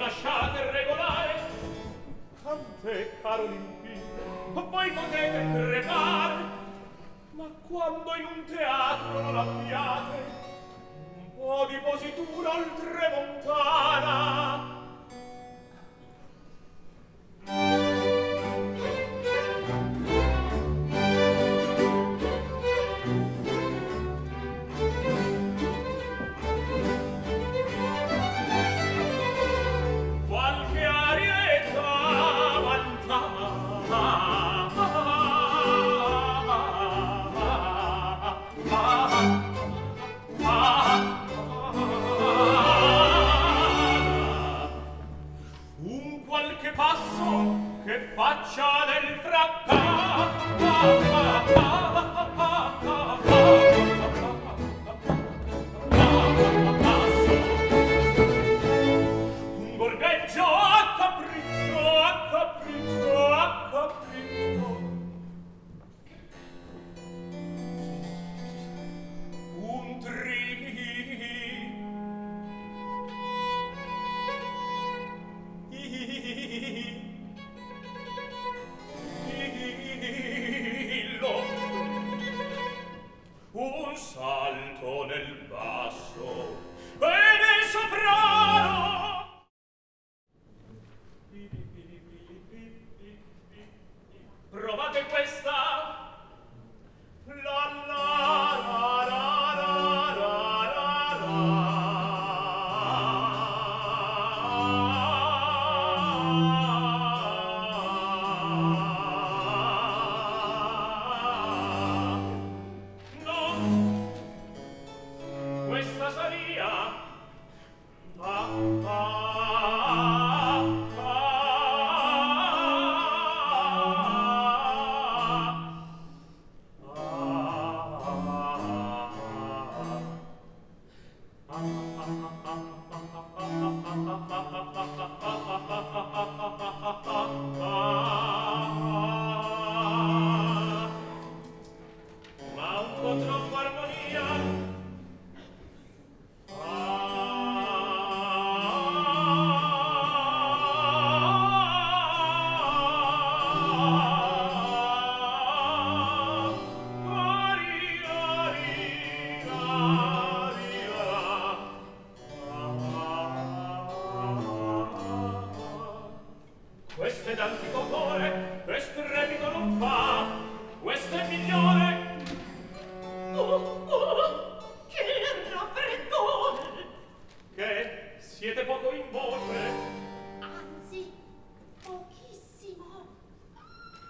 lasciate regolare. Tante caro limpi voi potete crepare ma quando in un teatro non abbiate un po' di positura oltremontana. Thank faccia del frappà. salto nel basso, ed il soprano antico cuore e strepito non fa questo è migliore. Oh, oh, che raffreddore che? Siete poco in voce? Anzi pochissimo.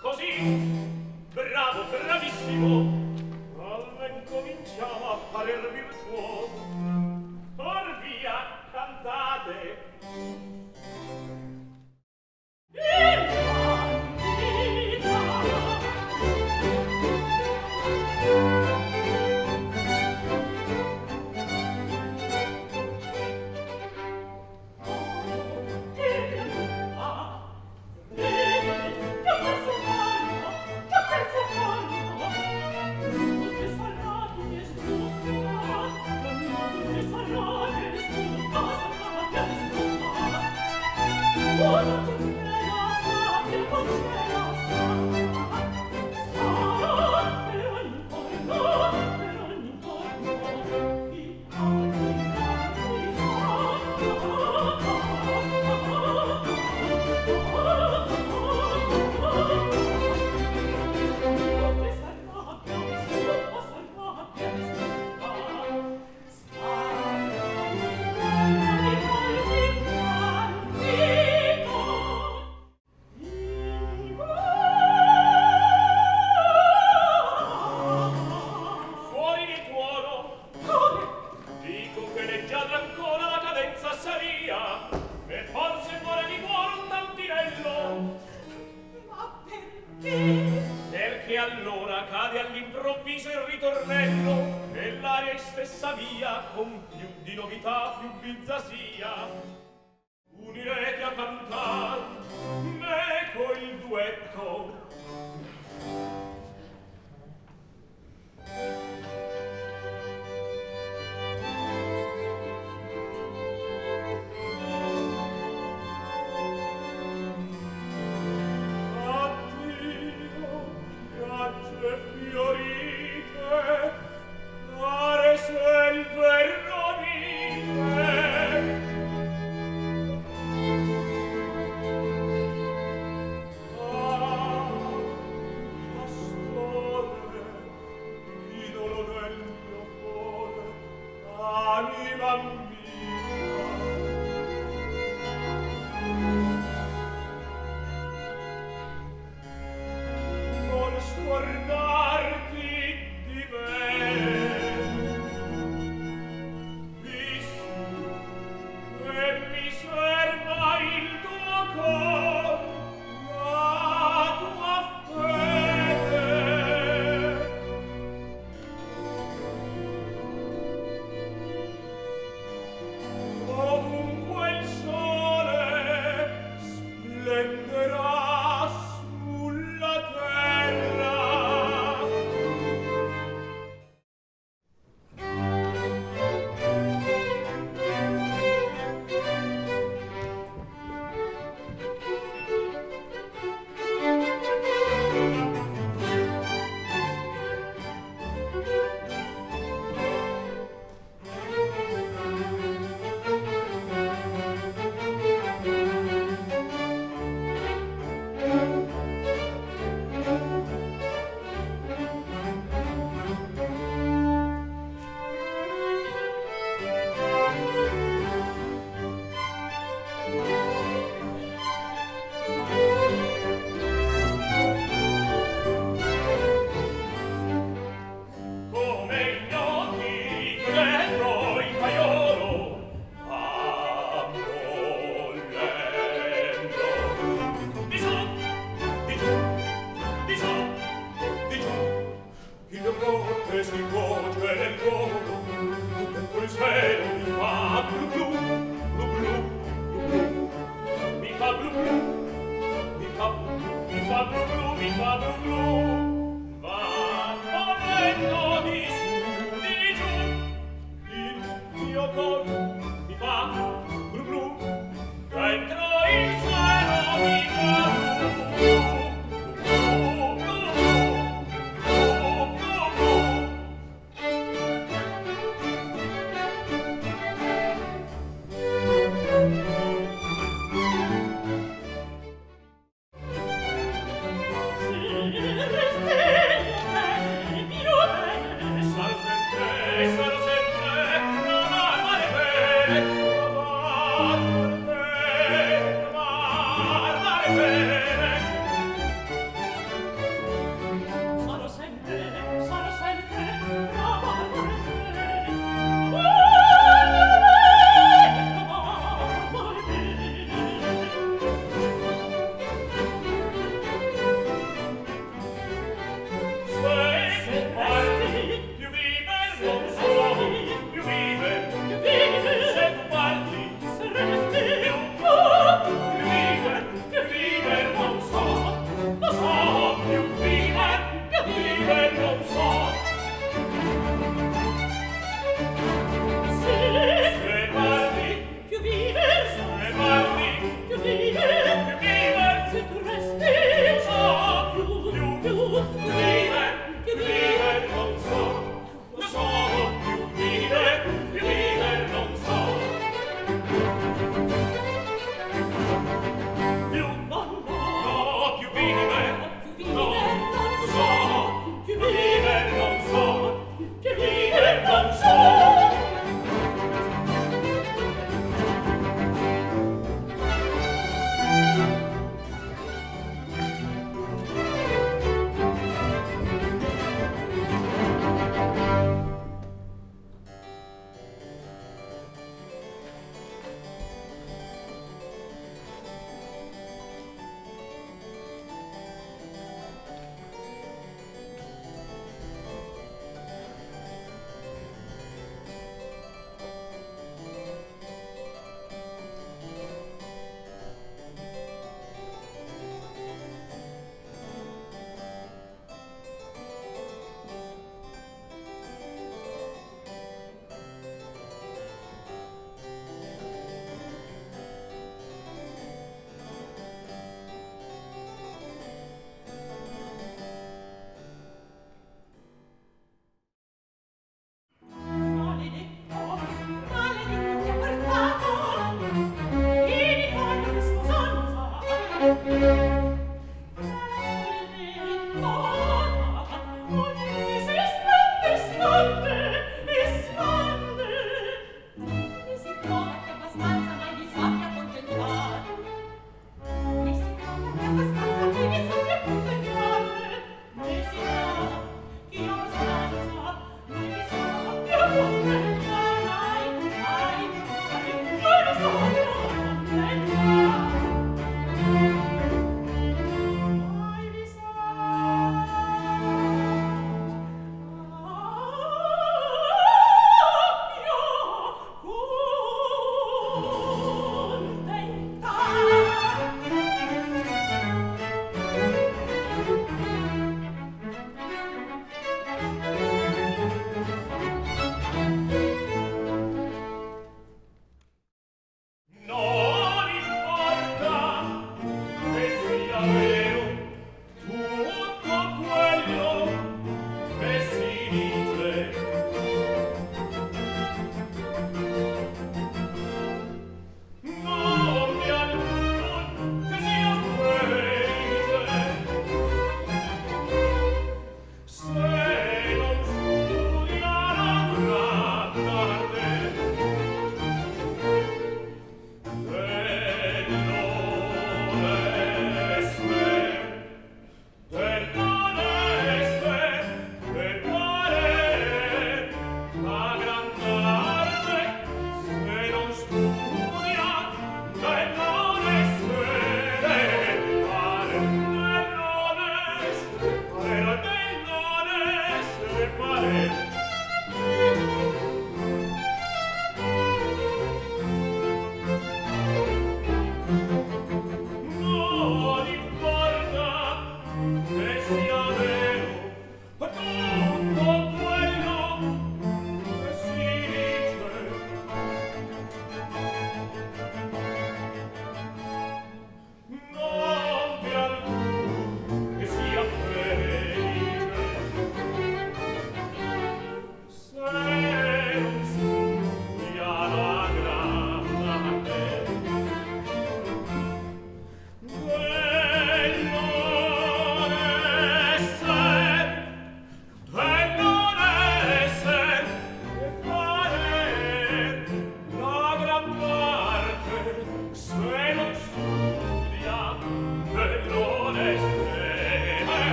Così? Bravo bravissimo. ricordare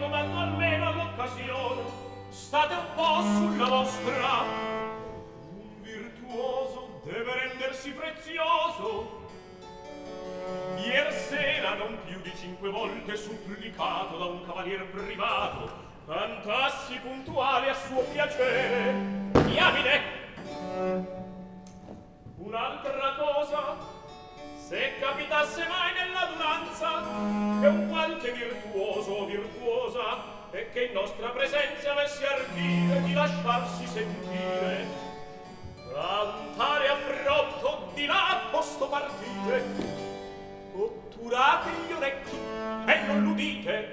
raccomando almeno l'occasione state un po' sulla vostra. Un virtuoso deve rendersi prezioso. Ier sera non più di cinque volte supplicato da un cavalier privato cantassi puntuale a suo piacere. Diamine! Un'altra cosa se capitasse mai nell'adunanza che un qualche virtuoso o virtuosa e che in nostra presenza avesse ardire di lasciarsi sentire. Cantare a frotto di là a posto partite otturate gli orecchi e non l'udite.